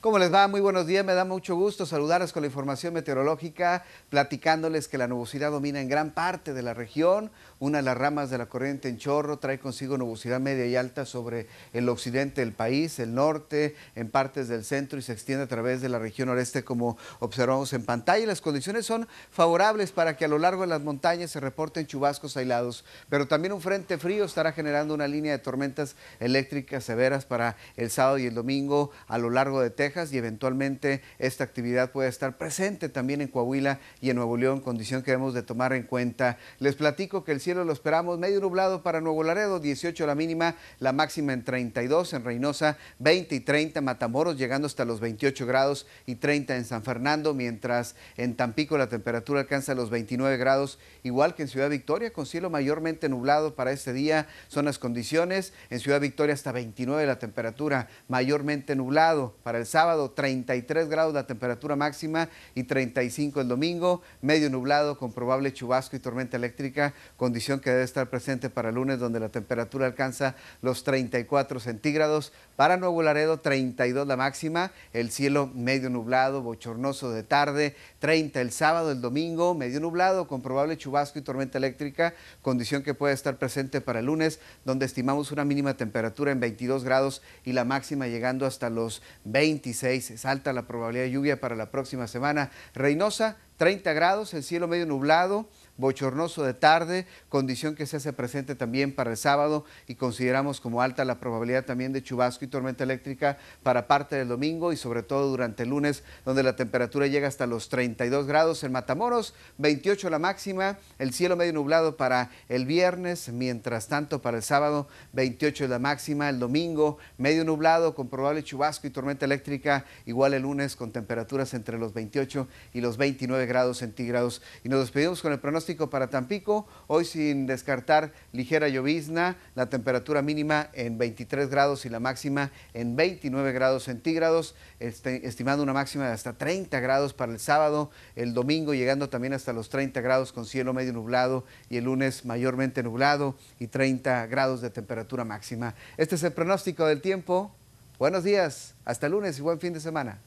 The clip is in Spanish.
¿Cómo les va? Muy buenos días. Me da mucho gusto saludarles con la información meteorológica, platicándoles que la nubosidad domina en gran parte de la región. Una de las ramas de la corriente en chorro trae consigo nubosidad media y alta sobre el occidente del país, el norte, en partes del centro y se extiende a través de la región noreste como observamos en pantalla. Las condiciones son favorables para que a lo largo de las montañas se reporten chubascos aislados, pero también un frente frío estará generando una línea de tormentas eléctricas severas para el sábado y el domingo a lo largo de Texas y eventualmente esta actividad puede estar presente también en Coahuila y en Nuevo León, condición que debemos de tomar en cuenta. Les platico que el cielo lo esperamos medio nublado para Nuevo Laredo, 18 la mínima, la máxima en 32, en Reynosa 20 y 30, Matamoros llegando hasta los 28 grados y 30 en San Fernando, mientras en Tampico la temperatura alcanza los 29 grados, igual que en Ciudad Victoria, con cielo mayormente nublado para este día, son las condiciones, en Ciudad Victoria hasta 29 la temperatura, mayormente nublado para el sábado sábado 33 grados la temperatura máxima y 35 el domingo, medio nublado con probable chubasco y tormenta eléctrica, condición que debe estar presente para el lunes donde la temperatura alcanza los 34 centígrados. Para Nuevo Laredo 32 la máxima, el cielo medio nublado, bochornoso de tarde, 30 el sábado, el domingo, medio nublado con probable chubasco y tormenta eléctrica, condición que puede estar presente para el lunes donde estimamos una mínima temperatura en 22 grados y la máxima llegando hasta los 20 es alta la probabilidad de lluvia para la próxima semana. Reynosa, 30 grados, el cielo medio nublado, bochornoso de tarde, condición que se hace presente también para el sábado y consideramos como alta la probabilidad también de chubasco y tormenta eléctrica para parte del domingo y sobre todo durante el lunes, donde la temperatura llega hasta los 32 grados en Matamoros, 28 la máxima, el cielo medio nublado para el viernes, mientras tanto para el sábado 28 la máxima, el domingo medio nublado con probable chubasco y tormenta eléctrica, igual el lunes con temperaturas entre los 28 y los 29 grados centígrados. Y nos despedimos con el para Tampico, hoy sin descartar ligera llovizna, la temperatura mínima en 23 grados y la máxima en 29 grados centígrados, este, estimando una máxima de hasta 30 grados para el sábado, el domingo llegando también hasta los 30 grados con cielo medio nublado y el lunes mayormente nublado y 30 grados de temperatura máxima. Este es el pronóstico del tiempo. Buenos días, hasta lunes y buen fin de semana.